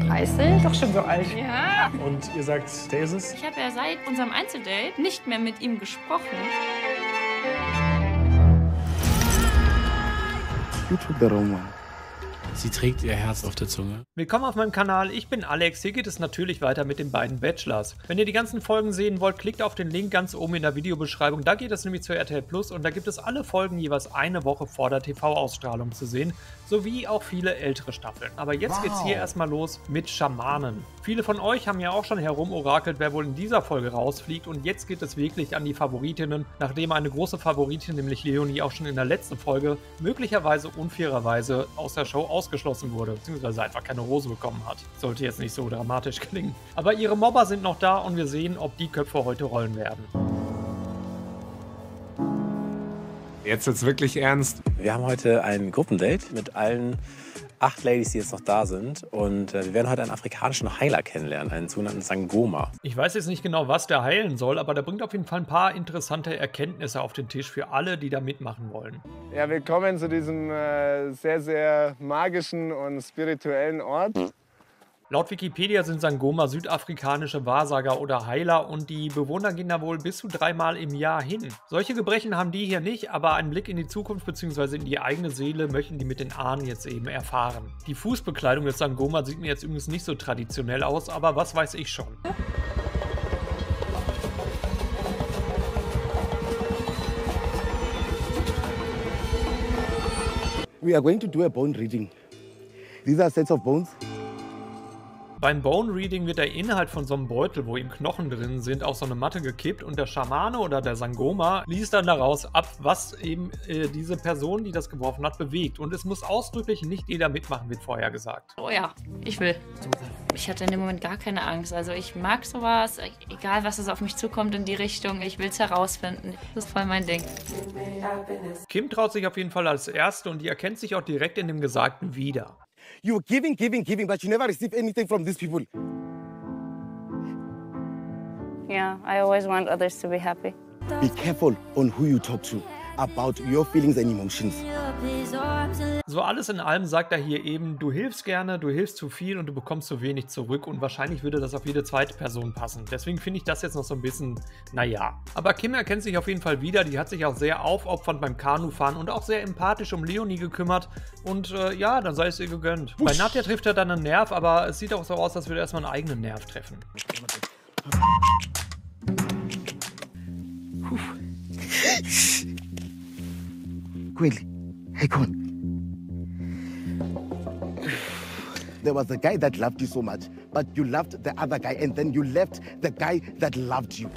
38. Doch schon so alt. Ja. Und ihr sagt, der ist es? Ich habe ja seit unserem Einzeldate nicht mehr mit ihm gesprochen. You took the wrong one. Sie trägt ihr Herz auf der Zunge. Willkommen auf meinem Kanal, ich bin Alex. Hier geht es natürlich weiter mit den beiden Bachelors. Wenn ihr die ganzen Folgen sehen wollt, klickt auf den Link ganz oben in der Videobeschreibung. Da geht es nämlich zu RTL Plus und da gibt es alle Folgen jeweils eine Woche vor der TV-Ausstrahlung zu sehen, sowie auch viele ältere Staffeln. Aber jetzt Wow. geht's hier erstmal los mit Schamanen. Viele von euch haben ja auch schon herumorakelt, wer wohl in dieser Folge rausfliegt und jetzt geht es wirklich an die Favoritinnen, nachdem eine große Favoritin, nämlich Leonie, auch schon in der letzten Folge möglicherweise unfairerweise aus der Show ausgeschlossen wurde, beziehungsweise einfach keine Rose bekommen hat. Sollte jetzt nicht so dramatisch klingen. Aber ihre Mobber sind noch da und wir sehen, ob die Köpfe heute rollen werden. Jetzt wird's wirklich ernst. Wir haben heute ein Gruppendate mit allen acht Ladies, die jetzt noch da sind. Und äh, wir werden heute einen afrikanischen Heiler kennenlernen, einen sogenannten Sangoma. Ich weiß jetzt nicht genau, was der heilen soll, aber der bringt auf jeden Fall ein paar interessante Erkenntnisse auf den Tisch für alle, die da mitmachen wollen. Ja, willkommen zu diesem äh, sehr, sehr magischen und spirituellen Ort. Laut Wikipedia sind Sangoma südafrikanische Wahrsager oder Heiler und die Bewohner gehen da wohl bis zu dreimal im Jahr hin. Solche Gebrechen haben die hier nicht, aber einen Blick in die Zukunft bzw. in die eigene Seele möchten die mit den Ahnen jetzt eben erfahren. Die Fußbekleidung des Sangoma sieht mir jetzt übrigens nicht so traditionell aus, aber was weiß ich schon. We are going to do a bone reading. These are sets of bones. Beim Bone Reading wird der Inhalt von so einem Beutel, wo ihm Knochen drin sind, auf so eine Matte gekippt und der Schamane oder der Sangoma liest dann daraus ab, was eben äh, diese Person, die das geworfen hat, bewegt. Und es muss ausdrücklich nicht jeder mitmachen, wird vorher gesagt. Oh ja, ich will. Ich hatte in dem Moment gar keine Angst. Also ich mag sowas, egal was es auf mich zukommt in die Richtung. Ich will es herausfinden. Das ist voll mein Ding. Kim traut sich auf jeden Fall als Erste und die erkennt sich auch direkt in dem Gesagten wieder. You were giving, giving, giving, but you never receive anything from these people. Yeah, I always want others to be happy. Be careful on who you talk to about your feelings and emotions. So alles in allem sagt er hier eben, du hilfst gerne, du hilfst zu viel und du bekommst zu wenig zurück und wahrscheinlich würde das auf jede zweite Person passen. Deswegen finde ich das jetzt noch so ein bisschen, naja. Aber Kim erkennt sich auf jeden Fall wieder, die hat sich auch sehr aufopfernd beim Kanufahren und auch sehr empathisch um Leonie gekümmert und äh, ja, dann sei es ihr gegönnt. Bei Nadja trifft er dann einen Nerv, aber es sieht auch so aus, als würde er erstmal einen eigenen Nerv treffen. Quickly. Come on. There was a guy that loved you so much, but you loved the other guy, and then you left the guy that loved you.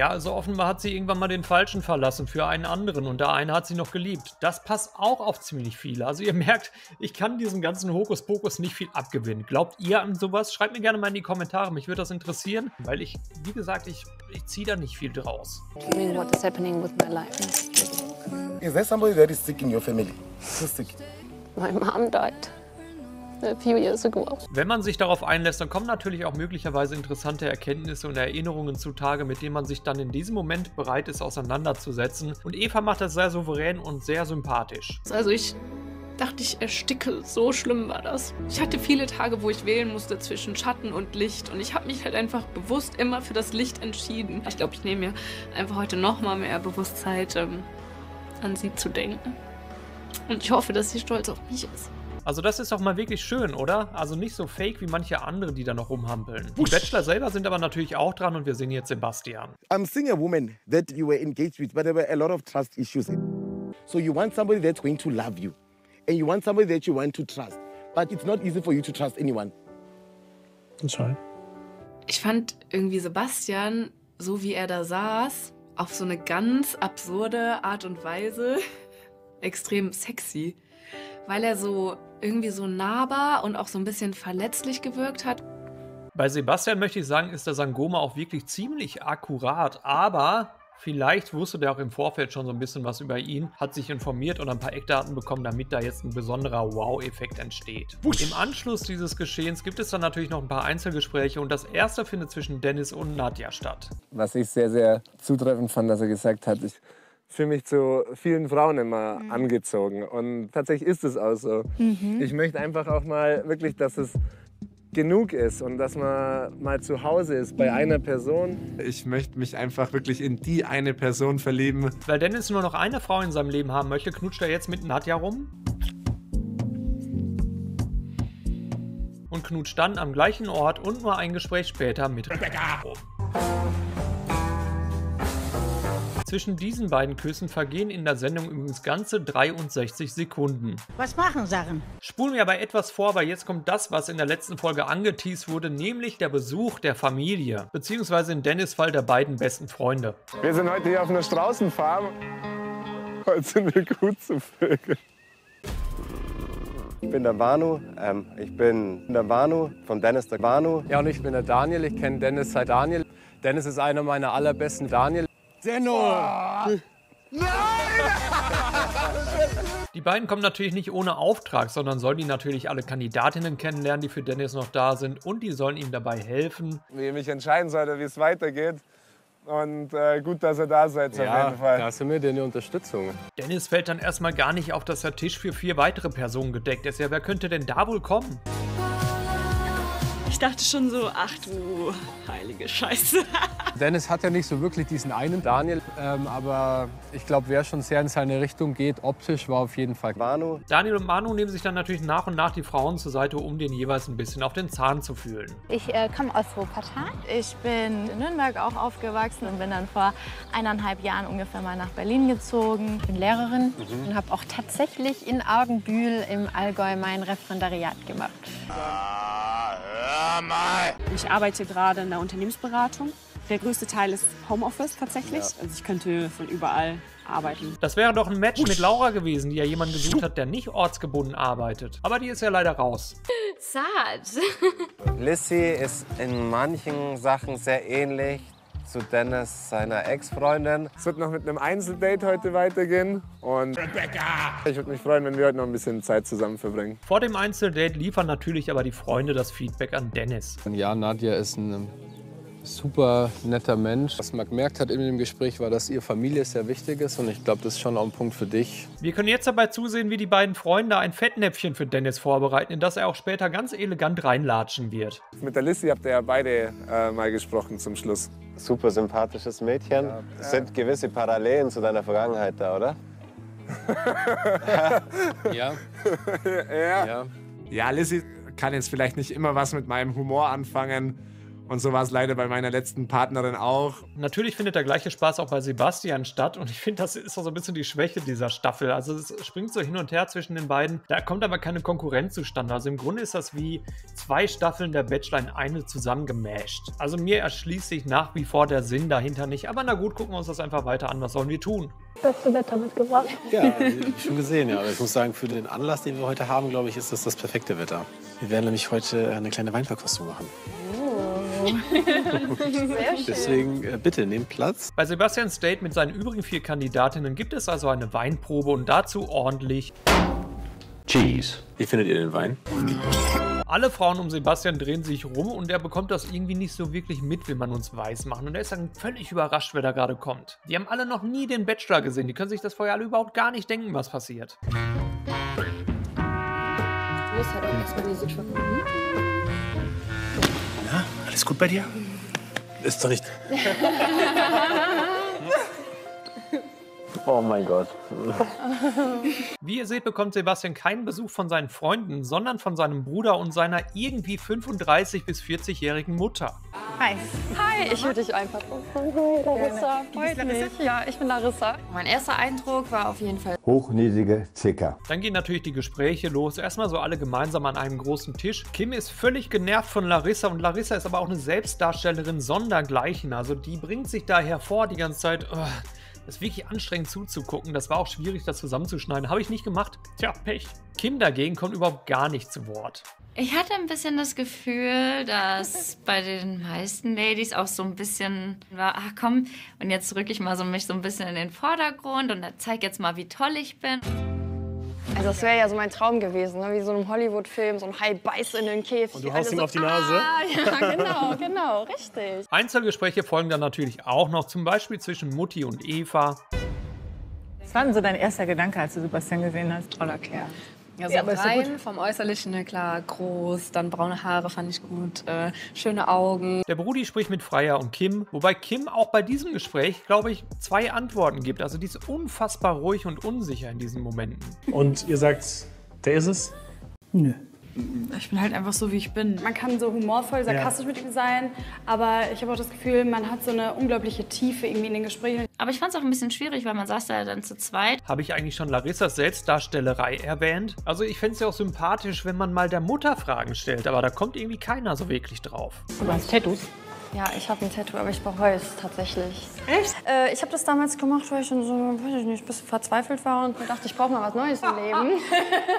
Ja, also offenbar hat sie irgendwann mal den Falschen verlassen für einen anderen und der eine hat sie noch geliebt. Das passt auch auf ziemlich viele. Also ihr merkt, ich kann diesem ganzen Hokuspokus nicht viel abgewinnen. Glaubt ihr an sowas? Schreibt mir gerne mal in die Kommentare, mich würde das interessieren, weil ich, wie gesagt, ich, ich ziehe da nicht viel draus. I mean, what is happening with my life? Is there somebody that is sick in your family? Who's sick? My mom died Wenn man sich darauf einlässt, dann kommen natürlich auch möglicherweise interessante Erkenntnisse und Erinnerungen zutage, mit denen man sich dann in diesem Moment bereit ist, auseinanderzusetzen. Und Eva macht das sehr souverän und sehr sympathisch. Also ich dachte, ich ersticke. So schlimm war das. Ich hatte viele Tage, wo ich wählen musste zwischen Schatten und Licht. Und ich habe mich halt einfach bewusst immer für das Licht entschieden. Ich glaube, ich nehme mir einfach heute noch mal mehr Bewusstheit, ähm, an sie zu denken. Und ich hoffe, dass sie stolz auf mich ist. Also das ist doch mal wirklich schön, oder? Also nicht so fake wie manche andere, die da noch rumhampeln. Die Bachelor selber sind aber natürlich auch dran und wir sehen jetzt Sebastian. I'm seeing a woman that you were engaged with, but there were a lot of trust issues. So you want somebody that's going to love you, and you want somebody that you want to trust. But it's not easy for you to trust anyone. That's right. Ich fand irgendwie Sebastian, so wie er da saß, auf so eine ganz absurde Art und Weise extrem sexy. Weil er so irgendwie so nahbar und auch so ein bisschen verletzlich gewirkt hat. Bei Sebastian möchte ich sagen, ist der Sangoma auch wirklich ziemlich akkurat, aber vielleicht wusste der auch im Vorfeld schon so ein bisschen was über ihn, hat sich informiert und ein paar Eckdaten bekommen, damit da jetzt ein besonderer Wow-Effekt entsteht. Im Anschluss dieses Geschehens gibt es dann natürlich noch ein paar Einzelgespräche und das erste findet zwischen Dennis und Nadja statt. Was ich sehr, sehr zutreffend fand, dass er gesagt hat, ich fühle mich zu vielen Frauen immer angezogen. Und tatsächlich ist es auch so. Mhm. Ich möchte einfach auch mal wirklich, dass es genug ist und dass man mal zu Hause ist bei einer Person. Ich möchte mich einfach wirklich in die eine Person verlieben. Weil Dennis nur noch eine Frau in seinem Leben haben möchte, knutscht er jetzt mit Nadja rum. Und knutscht dann am gleichen Ort und nur ein Gespräch später mit Rebecca rum. Zwischen diesen beiden Küssen vergehen in der Sendung übrigens ganze 63 Sekunden. Was machen Sachen? Spulen wir aber etwas vor, weil jetzt kommt das, was in der letzten Folge angeteased wurde, nämlich der Besuch der Familie, beziehungsweise in Dennis Fall der beiden besten Freunde. Wir sind heute hier auf einer Straußenfarm. Heute sind wir gut zu Vögeln. Ich bin der Manu, ähm, ich bin der Manu von Dennis der Manu. Ja, und ich bin der Daniel, ich kenne Dennis seit Daniel. Dennis ist einer meiner allerbesten Daniel. Denno! Die beiden kommen natürlich nicht ohne Auftrag, sondern sollen die natürlich alle Kandidatinnen kennenlernen, die für Dennis noch da sind und die sollen ihm dabei helfen. Wie ich mich entscheiden sollte, wie es weitergeht. Und äh, gut, dass ihr da seid, auf Ja, jeden Fall. da sind wir dir eine Unterstützung. Dennis fällt dann erstmal gar nicht auf, dass der Tisch für vier weitere Personen gedeckt ist. Ja, wer könnte denn da wohl kommen? Ich dachte schon so, ach du heilige Scheiße. Dennis hat ja nicht so wirklich diesen einen Daniel, ähm, aber ich glaube, wer schon sehr in seine Richtung geht, optisch war auf jeden Fall Manu. Daniel und Manu nehmen sich dann natürlich nach und nach die Frauen zur Seite, um den jeweils ein bisschen auf den Zahn zu fühlen. Ich äh, komme aus Wuppertal. Ich bin in Nürnberg auch aufgewachsen und bin dann vor eineinhalb Jahren ungefähr mal nach Berlin gezogen. Ich bin Lehrerin und habe auch tatsächlich in Argenbühl im Allgäu mein Referendariat gemacht. Ich arbeite gerade in der Unternehmensberatung. Der größte Teil ist Homeoffice tatsächlich. Ja. Also ich könnte von überall arbeiten. Das wäre doch ein Match mit Laura gewesen, die ja jemanden gesucht hat, der nicht ortsgebunden arbeitet. Aber die ist ja leider raus. Sad. Lissy ist in manchen Sachen sehr ähnlich zu Dennis, seiner Ex-Freundin. Es wird noch mit einem Einzeldate heute weitergehen. Und ich würde mich freuen, wenn wir heute noch ein bisschen Zeit zusammen verbringen. Vor dem Einzeldate liefern natürlich aber die Freunde das Feedback an Dennis. Ja, Nadja ist ein super netter Mensch. Was man gemerkt hat in dem Gespräch war, dass ihr Familie sehr wichtig ist und ich glaube, das ist schon auch ein Punkt für dich. Wir können jetzt dabei zusehen, wie die beiden Freunde ein Fettnäpfchen für Dennis vorbereiten, in das er auch später ganz elegant reinlatschen wird. Mit der Lissy habt ihr ja beide äh, mal gesprochen zum Schluss. Super sympathisches Mädchen. Es sind gewisse Parallelen zu deiner Vergangenheit da, oder? ja. ja. ja. Ja, Lizzie kann jetzt vielleicht nicht immer was mit meinem Humor anfangen. Und so war es leider bei meiner letzten Partnerin auch. Natürlich findet der gleiche Spaß auch bei Sebastian statt und ich finde, das ist auch so ein bisschen die Schwäche dieser Staffel. Also es springt so hin und her zwischen den beiden. Da kommt aber keine Konkurrenz zustande. Also im Grunde ist das wie zwei Staffeln der Bachelor in eine zusammengemasht. Also mir erschließt sich nach wie vor der Sinn dahinter nicht. Aber na gut, gucken wir uns das einfach weiter an. Was sollen wir tun? Beste Wetter mitgebracht. Ja, schon gesehen, ja. Aber ich muss sagen, für den Anlass, den wir heute haben, glaube ich, ist das das perfekte Wetter. Wir werden nämlich heute eine kleine Weinverkostung machen. Sehr schön. Deswegen äh, bitte nehmt Platz. Bei Sebastians Date mit seinen übrigen vier Kandidatinnen gibt es also eine Weinprobe und dazu ordentlich Cheese. Wie findet ihr den Wein? Alle Frauen um Sebastian drehen sich rum und er bekommt das irgendwie nicht so wirklich mit, will man uns weiß machen. Und er ist dann völlig überrascht, wer da gerade kommt. Die haben alle noch nie den Bachelor gesehen. Die können sich das vorher alle überhaupt gar nicht denken, was passiert. Du musst halt auch erstmal diese Schokolade. Alles gut bei dir? Ist doch nicht. Oh mein Gott. Wie ihr seht, bekommt Sebastian keinen Besuch von seinen Freunden, sondern von seinem Bruder und seiner irgendwie 35- bis 40-jährigen Mutter. Hi. Hi, ich würde dich einfach Hi, Larissa. Freut mich. Ja, ich bin Larissa. Mein erster Eindruck war auf jeden Fall Hochnäsige Zicker. Dann gehen natürlich die Gespräche los. Erstmal so alle gemeinsam an einem großen Tisch. Kim ist völlig genervt von Larissa und Larissa ist aber auch eine Selbstdarstellerin sondergleichen. Also die bringt sich da hervor die ganze Zeit. Oh, ist wirklich anstrengend zuzugucken. Das war auch schwierig, das zusammenzuschneiden. Habe ich nicht gemacht. Tja, Pech. Kim dagegen kommt überhaupt gar nicht zu Wort. Ich hatte ein bisschen das Gefühl, dass bei den meisten Ladies auch so ein bisschen war, ach komm, und jetzt rücke ich mal so mich so ein bisschen in den Vordergrund und zeig jetzt mal, wie toll ich bin. Also das wäre ja so mein Traum gewesen, ne? wie so einem Hollywood-Film, so ein Hai beißt in den Käfig. Und du haust ihm so, auf die Nase? Ah, ja, genau, genau, richtig. Einzelgespräche folgen dann natürlich auch noch, zum Beispiel zwischen Mutti und Eva. Was war denn so dein erster Gedanke, als du Sebastian gesehen hast? Toller Kerl. Ja, so Ja, rein vom Äußerlichen, ne, klar, groß, dann braune Haare fand ich gut, äh, schöne Augen. Der Brudi spricht mit Freya und Kim, wobei Kim auch bei diesem Gespräch, glaube ich, zwei Antworten gibt. Also die ist unfassbar ruhig und unsicher in diesen Momenten. Und ihr sagt, der ist es? Nö. Ich bin halt einfach so, wie ich bin. Man kann so humorvoll, sarkastisch mit ihm sein, aber ich habe auch das Gefühl, man hat so eine unglaubliche Tiefe irgendwie in den Gesprächen. Aber ich fand es auch ein bisschen schwierig, weil man saß da dann zu zweit. Habe ich eigentlich schon Larissas Selbstdarstellerei erwähnt? Also ich fände es ja auch sympathisch, wenn man mal der Mutter Fragen stellt, aber da kommt irgendwie keiner so wirklich drauf. Du hast Tattoos? Ja, ich habe ein Tattoo, aber ich bereue es tatsächlich. Echt? Äh, ich habe das damals gemacht, weil ich schon so, weiß ich nicht, ein bisschen verzweifelt war und dachte, ich brauche mal was Neues im Leben.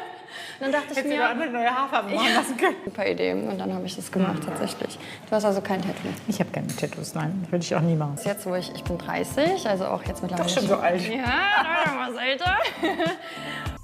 dann dachte ich Hättest du mir... da andere neue Haarfarben machen lassen können. Super Idee. Und dann habe ich das gemacht, tatsächlich. Du hast also kein Tattoo. Ich habe keine Tattoos, nein. Würde ich auch nie machen. Jetzt, wo ich, ich bin 30, also auch jetzt mittlerweile... Doch schon so alt. Ja, noch was älter.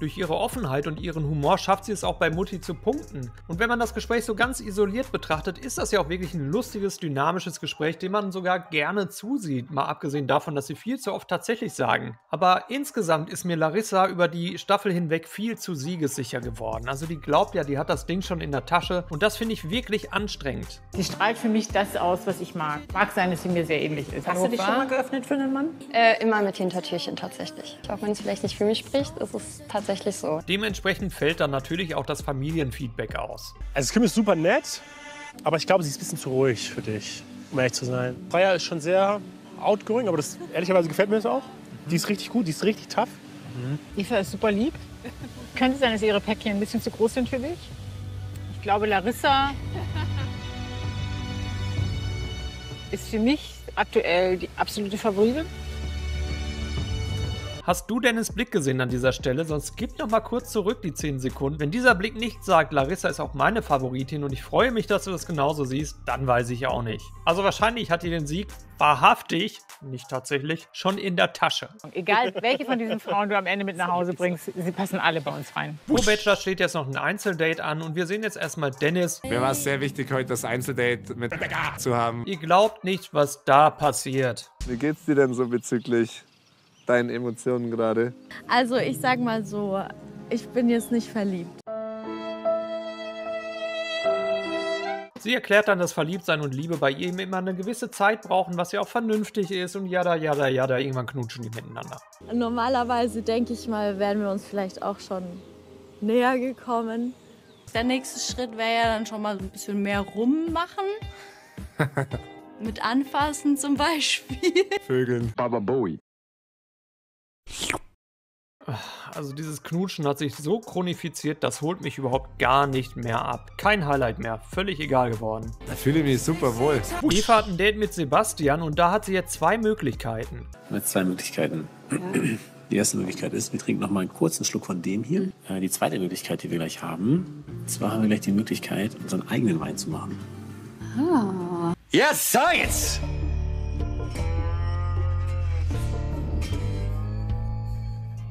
Durch ihre Offenheit und ihren Humor schafft sie es auch bei Mutti zu punkten. Und wenn man das Gespräch so ganz isoliert betrachtet, ist das ja auch wirklich ein lustiges, dynamisches Gespräch, dem man sogar gerne zusieht. Mal abgesehen davon, dass sie viel zu oft tatsächlich sagen. Aber insgesamt ist mir Larissa über die Staffel hinweg viel zu siegessicher geworden. Also die glaubt ja, die hat das Ding schon in der Tasche. Und das finde ich wirklich anstrengend. Sie strahlt für mich das aus, was ich mag. Mag sein, dass sie mir sehr ähnlich ist. Hast du dich schon mal geöffnet für einen Mann? Äh, immer mit Hintertürchen tatsächlich. Auch wenn es vielleicht nicht für mich spricht, ist es tatsächlich so. Dementsprechend fällt dann natürlich auch das Familienfeedback aus. Also Kim ist super nett, aber ich glaube, sie ist ein bisschen zu ruhig für dich, um ehrlich zu sein. Freya ist schon sehr outgoing, aber das ehrlicherweise gefällt mir das auch. Die ist richtig gut, die ist richtig tough. Eva ist super lieb. Könnte es sein, dass ihre Päckchen ein bisschen zu groß sind für dich? Ich glaube, Larissa ist für mich aktuell die absolute Favoritin. Hast du Dennis Blick gesehen an dieser Stelle? Sonst gib noch mal kurz zurück die 10 Sekunden. Wenn dieser Blick nicht sagt, Larissa ist auch meine Favoritin und ich freue mich, dass du das genauso siehst, dann weiß ich auch nicht. Also wahrscheinlich hat die den Sieg wahrhaftig, nicht tatsächlich, schon in der Tasche. Egal, welche von diesen Frauen du am Ende mit nach Hause bringst, sie passen alle bei uns rein. Pro Bachelor steht jetzt noch ein Einzeldate an und wir sehen jetzt erstmal Dennis. Mir war es sehr wichtig, heute das Einzeldate mit zu haben. Ihr glaubt nicht, was da passiert. Wie geht's dir denn so bezüglich deinen Emotionen gerade? Also ich sag mal so, ich bin jetzt nicht verliebt. Sie erklärt dann, dass Verliebtsein und Liebe bei ihm immer eine gewisse Zeit brauchen, was ja auch vernünftig ist und jada, jada, jada, irgendwann knutschen die miteinander. Normalerweise denke ich mal, wären wir uns vielleicht auch schon näher gekommen. Der nächste Schritt wäre ja dann schon mal so ein bisschen mehr rummachen. Mit anfassen zum Beispiel. Vögeln. Baba Bowie. Also dieses Knutschen hat sich so chronifiziert, das holt mich überhaupt gar nicht mehr ab. Kein Highlight mehr, völlig egal geworden. Da fühle ich mich super wohl. Eva hat ein Date mit Sebastian und da hat sie jetzt zwei Möglichkeiten. Mit zwei Möglichkeiten. Die erste Möglichkeit ist, wir trinken noch mal einen kurzen Schluck von dem hier. Äh, Die zweite Möglichkeit, die wir gleich haben, zwar haben wir gleich die Möglichkeit, unseren eigenen Wein zu machen. Yes, science!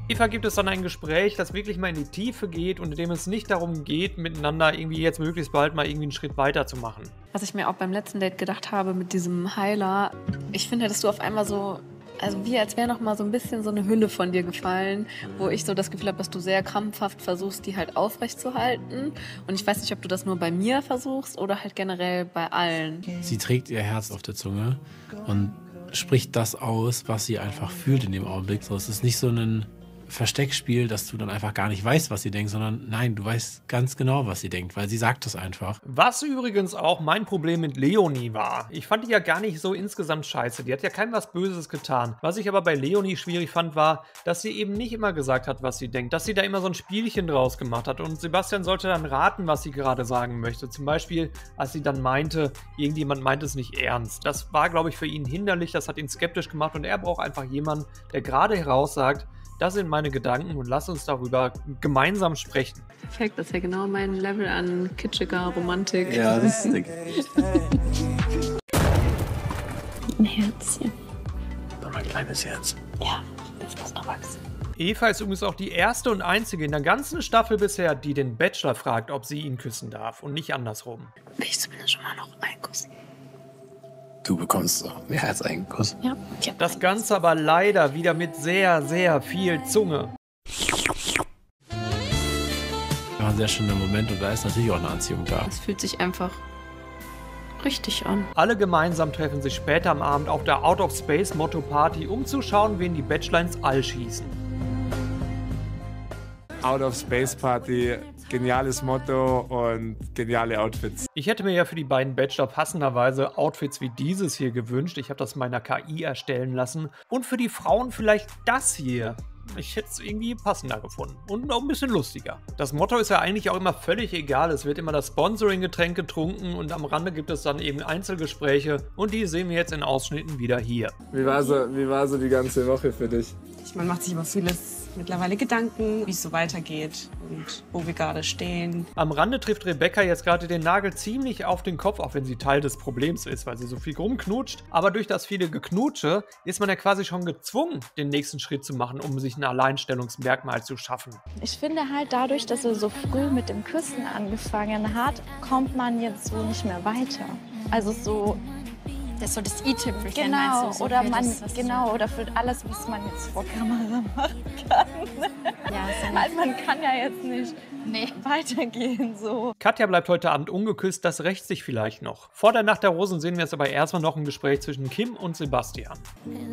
Eva gibt es dann ein Gespräch, das wirklich mal in die Tiefe geht und in dem es nicht darum geht, miteinander irgendwie jetzt möglichst bald mal irgendwie einen Schritt weiter zu machen. Was ich mir auch beim letzten Date gedacht habe mit diesem Heiler, ich finde, dass du auf einmal so, also wie als wäre noch mal so ein bisschen so eine Hülle von dir gefallen, wo ich so das Gefühl habe, dass du sehr krampfhaft versuchst, die halt aufrecht zu halten. Und ich weiß nicht, ob du das nur bei mir versuchst oder halt generell bei allen. Sie trägt ihr Herz auf der Zunge und spricht das aus, was sie einfach fühlt in dem Augenblick. So, es ist nicht so ein Versteckspiel, dass du dann einfach gar nicht weißt, was sie denkt, sondern nein, du weißt ganz genau, was sie denkt, weil sie sagt es einfach. Was übrigens auch mein Problem mit Leonie war. Ich fand die ja gar nicht so insgesamt scheiße. Die hat ja kein was Böses getan. Was ich aber bei Leonie schwierig fand, war, dass sie eben nicht immer gesagt hat, was sie denkt. Dass sie da immer so ein Spielchen draus gemacht hat. Und Sebastian sollte dann raten, was sie gerade sagen möchte. Zum Beispiel, als sie dann meinte, irgendjemand meint es nicht ernst. Das war, glaube ich, für ihn hinderlich. Das hat ihn skeptisch gemacht. Und er braucht einfach jemanden, der gerade heraus sagt, das sind meine Gedanken und lass uns darüber gemeinsam sprechen. Perfekt, das ist ja genau mein Level an kitschiger Romantik. Ja, das ist dick. Ein Herzchen. Noch ein kleines Herz. Ja, das muss noch wachsen. Eva ist übrigens auch die erste und einzige in der ganzen Staffel bisher, die den Bachelor fragt, ob sie ihn küssen darf und nicht andersrum. Will ich zumindest schon mal noch einen Kuss? Du bekommst mehr als einen Kuss. Ja. Das Ganze aber leider wieder mit sehr, sehr viel Zunge. War ein sehr schöner Moment und da ist natürlich auch eine Anziehung da. Es fühlt sich einfach richtig an. Alle gemeinsam treffen sich später am Abend auf der Out of Space Motto Party, um zu schauen, wen die Bachelor ins All schießen. Out of Space Party, geniales Motto und geniale Outfits. Ich hätte mir ja für die beiden Bachelor passenderweise Outfits wie dieses hier gewünscht. Ich habe das meiner KI erstellen lassen. Und für die Frauen vielleicht das hier. Ich hätte es irgendwie passender gefunden und auch ein bisschen lustiger. Das Motto ist ja eigentlich auch immer völlig egal. Es wird immer das Sponsoring-Getränk getrunken und am Rande gibt es dann eben Einzelgespräche und die sehen wir jetzt in Ausschnitten wieder hier. Wie war so, wie war so die ganze Woche für dich? Man macht sich über vieles mittlerweile Gedanken, wie es so weitergeht und wo wir gerade stehen. Am Rande trifft Rebecca jetzt gerade den Nagel ziemlich auf den Kopf, auch wenn sie Teil des Problems ist, weil sie so viel rumknutscht. Aber durch das viele Geknutsche ist man ja quasi schon gezwungen, den nächsten Schritt zu machen, um sich ein Alleinstellungsmerkmal zu schaffen. Ich finde halt dadurch, dass er so früh mit dem Küssen angefangen hat, kommt man jetzt so nicht mehr weiter. Also so Das ist so das i-Tüpfelchen, Genau, meinst du? So oder für man, das, genau, oder für alles, was man jetzt vor Kamera machen kann. Ja, Weil man kann ja jetzt nicht weitergehen so. Katja bleibt heute Abend ungeküsst, das rächt sich vielleicht noch. Vor der Nacht der Rosen sehen wir jetzt aber erstmal noch ein Gespräch zwischen Kim und Sebastian.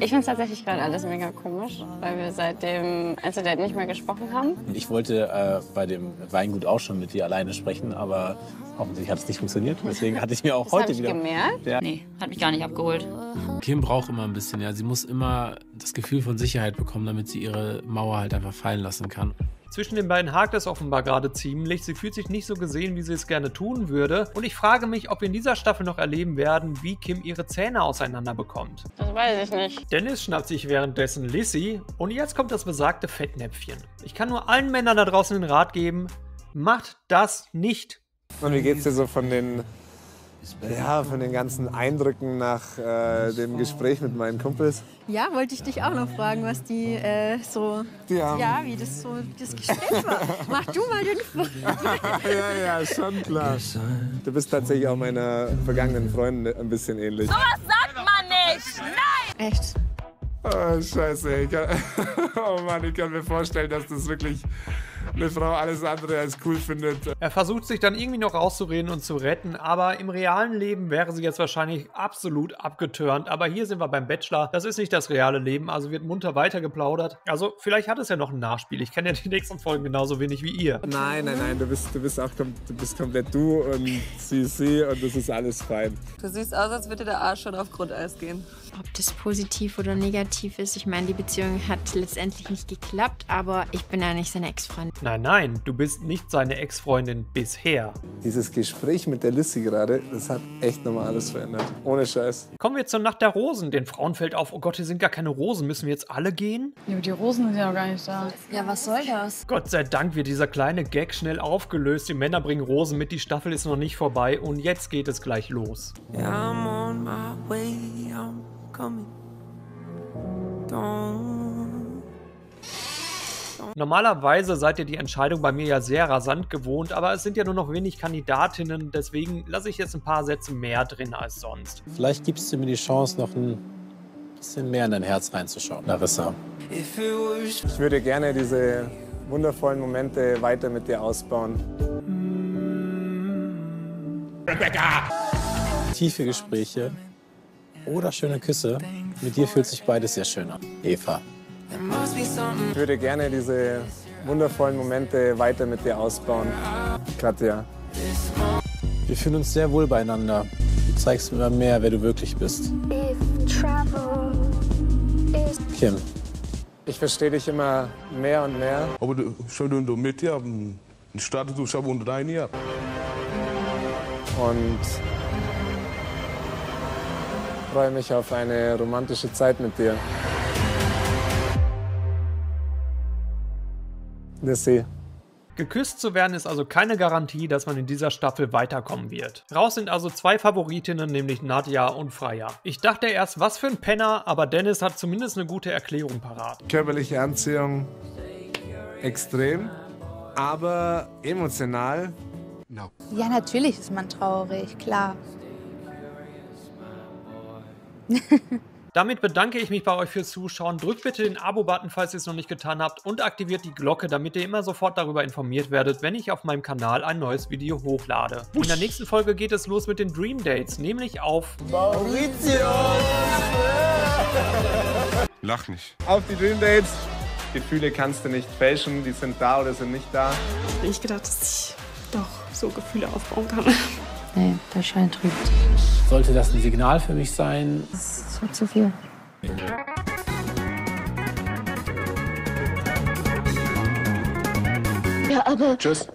Ich finde es tatsächlich gerade alles mega komisch, weil wir seit dem Incident nicht mehr gesprochen haben. Ich wollte äh, bei dem Weingut auch schon mit dir alleine sprechen, aber offensichtlich hat es nicht funktioniert. Deswegen hatte ich mir auch Das heute ich wieder. gemerkt? Ja. Nee, hat mich gar nicht abgeholt. Kim braucht immer ein bisschen, ja. Sie muss immer das Gefühl von Sicherheit bekommen, damit sie ihre Mauer halt einfach fallen lassen kann. Zwischen den beiden hakt es offenbar gerade ziemlich. Sie fühlt sich nicht so gesehen, wie sie es gerne tun würde. Und ich frage mich, ob wir in dieser Staffel noch erleben werden, wie Kim ihre Zähne auseinander bekommt. Das weiß ich nicht. Dennis schnappt sich währenddessen Lissy und jetzt kommt das besagte Fettnäpfchen. Ich kann nur allen Männern da draußen den Rat geben, macht das nicht. Und wie geht's dir so von den, ja, von den ganzen Eindrücken nach äh, dem Gespräch mit meinen Kumpels? Ja, wollte ich dich auch noch fragen, was die äh, so. Die haben- ja, wie das so das Gespräch war. Mach du mal den ja, ja, schon klar. Du bist tatsächlich auch meiner vergangenen Freundin ein bisschen ähnlich. sagt man nicht! Nein! Echt? Oh, scheiße. Ich kann, oh Mann, ich kann mir vorstellen, dass das wirklich eine Frau alles andere als cool findet. Er versucht sich dann irgendwie noch rauszureden und zu retten, aber im realen Leben wäre sie jetzt wahrscheinlich absolut abgeturnt. Aber hier sind wir beim Bachelor. Das ist nicht das reale Leben, also wird munter weitergeplaudert. Also vielleicht hat es ja noch ein Nachspiel. Ich kenne ja die nächsten Folgen genauso wenig wie ihr. Nein, nein, nein, du bist, du bist auch kom du bist komplett du und sie ist sie und das ist alles fein. Du siehst aus, als würde der Arsch schon auf Grundeis gehen. Ob das positiv oder negativ ist, ich meine, die Beziehung hat letztendlich nicht geklappt, aber ich bin ja nicht seine Ex-Freundin. Nein, nein, du bist nicht seine Ex-Freundin bisher. Dieses Gespräch mit der Lissy gerade, das hat echt nochmal alles verändert. Ohne Scheiß. Kommen wir zur Nacht der Rosen. Den Frauen fällt auf, oh Gott, hier sind gar keine Rosen. Müssen wir jetzt alle gehen? Ja, aber die Rosen sind ja noch gar nicht da. Ja, was soll das? Gott sei Dank wird dieser kleine Gag schnell aufgelöst. Die Männer bringen Rosen mit, die Staffel ist noch nicht vorbei und jetzt geht es gleich los. Yeah, I'm on my way, I'm coming. Don't. Normalerweise seid ihr die Entscheidung bei mir ja sehr rasant gewohnt, aber es sind ja nur noch wenig Kandidatinnen, deswegen lasse ich jetzt ein paar Sätze mehr drin als sonst. Vielleicht gibst du mir die Chance, noch ein bisschen mehr in dein Herz reinzuschauen, Larissa. Ich würde gerne diese wundervollen Momente weiter mit dir ausbauen. Rebecca! Tiefe Gespräche oder schöne Küsse. Mit dir fühlt sich beides sehr schön an. Eva. Ich würde gerne diese wundervollen Momente weiter mit dir ausbauen. Katja. Wir fühlen uns sehr wohl beieinander. Du zeigst mir immer mehr, wer du wirklich bist. Kim. Ich verstehe dich immer mehr und mehr. Aber du, schon du mit dir, Status du schon unter dein Jahr. Und freue mich auf eine romantische Zeit mit dir. Lissy. Geküsst zu werden ist also keine Garantie, dass man in dieser Staffel weiterkommen wird. Raus sind also zwei Favoritinnen, nämlich Nadja und Freya. Ich dachte erst, was für ein Penner, aber Dennis hat zumindest eine gute Erklärung parat. Körperliche Anziehung extrem, aber emotional no. Ja, natürlich ist man traurig, klar. Damit bedanke ich mich bei euch fürs Zuschauen. Drückt bitte den Abo-Button, falls ihr es noch nicht getan habt und aktiviert die Glocke, damit ihr immer sofort darüber informiert werdet, wenn ich auf meinem Kanal ein neues Video hochlade. In der nächsten Folge geht es los mit den Dream Dates, nämlich auf Mauritius! Lach nicht. Auf die Dream Dates. Gefühle kannst du nicht fälschen, die sind da oder sind nicht da. Hab ich gedacht, dass ich doch so Gefühle aufbauen kann. Nee, der Schein trügt. Sollte das ein Signal für mich sein? Das wird zu viel. Ja, aber. Tschüss.